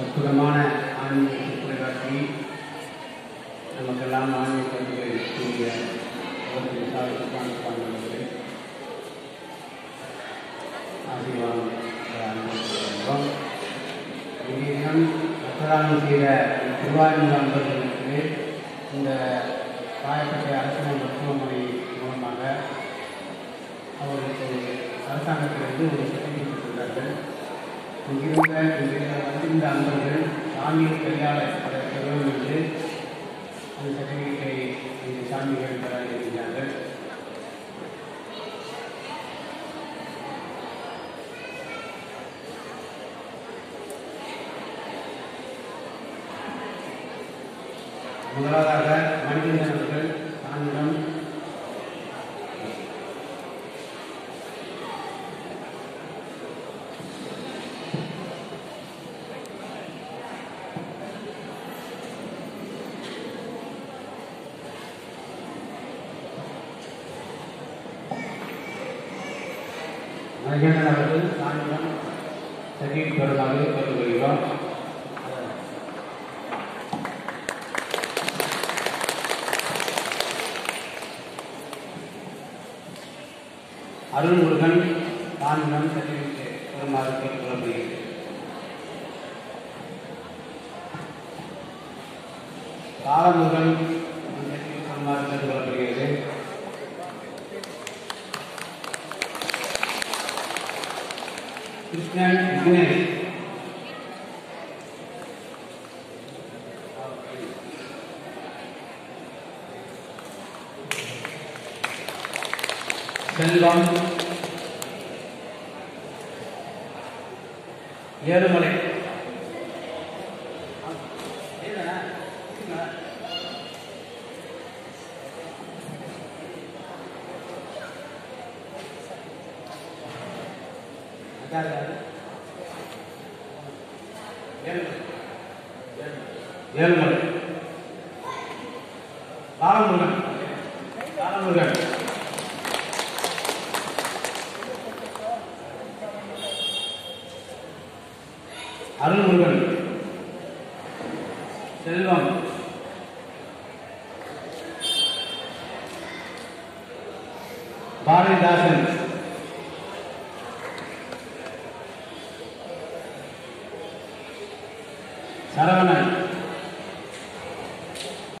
அற்புதமான ஆன்மீக சுற்றுரை நமக்கெல்லாம் ஆன்மீக கருத்துக்களை கூறிய அவர்கள் சாதிப்பான பாடல்களை ஆசீர்வாதம் அனுபவிக்கிறோம் இன்றைய தினம் ரத்ததானம் செய்த திருவாரூர் நண்பர்களுக்கு இந்த ராயப்பேட்டை அரசு மருத்துவமனை மூலமாக அவர்களுக்கு அரசாங்கத்திலிருந்து ஒரு சர்டிஃபிகேட் கொடுத்தார்கள். இங்கிருந்த இங்கிருந்த வந்திருந்த அன்பர்கள் சாமியை கையாள வேண்டும் என்று அந்த சர்டிஃபிகேட்டை இந்த சாமிகள் பெற இருக்கிறார்கள் முதலாவதாக மணிகண்டன் அவர்கள் தானிடம் மணிகண்டன் அவர்கள் தானிடம் சர்டிஃபிகேட் பெறுமாறு கேட்டுக்கொள்கிறோம் அருள்முருகன் தானிடம் சர்டிஃபிகேட் பெறுமாறு கேட்டுக்கொள்ளப்படுகிறது காலமுருகன் சர்டிஃபிகேட் பெறுமாறு கேட்டுக்கொள்ளப்படுகிறது கிருஷ்ணன் விக்னேஷ் செல்வம் ஏழுமலை. ஏழுமலை. பாலமுருகன். பாலமுருகன். அருள்முருகன். செல்வம். பாரதிதாசன். சரவணன்.